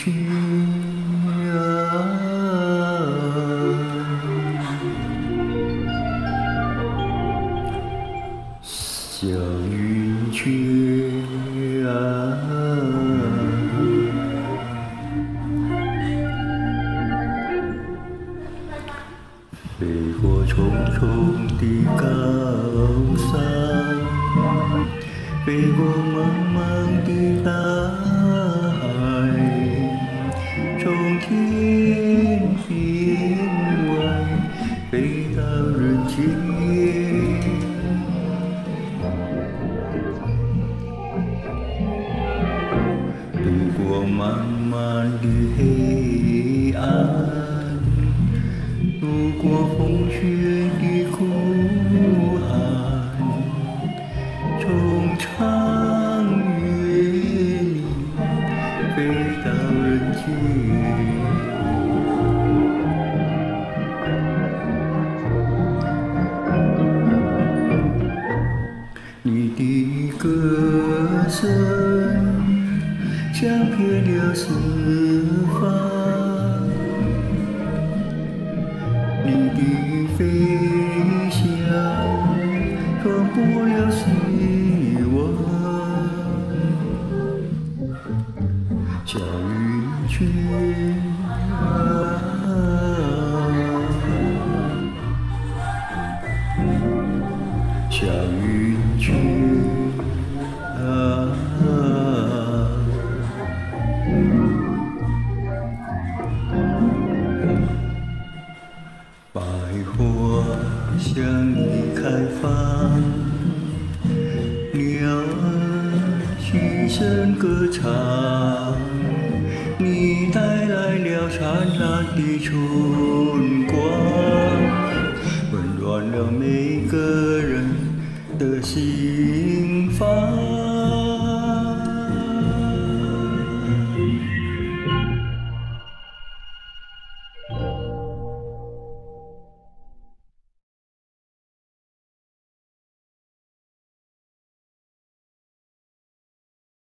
去啊，小云去啊，飞过重重的高山，飞过茫茫的大海。飞到人间。渡过漫漫的黑暗，渡过风雪的苦寒，从长月里飞到人间。声响遍了四方，你的飞翔传播了希望，小云雀啊。小云去百花向你开放，鸟儿齐声歌唱，你带来了灿烂的春光。温暖了每个人的心房。